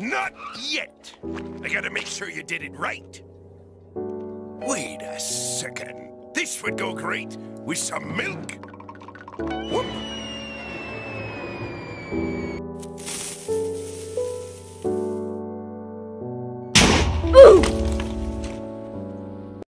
Not yet. I gotta make sure you did it right. Wait a second. This would go great with some milk. Whoop. Ooh!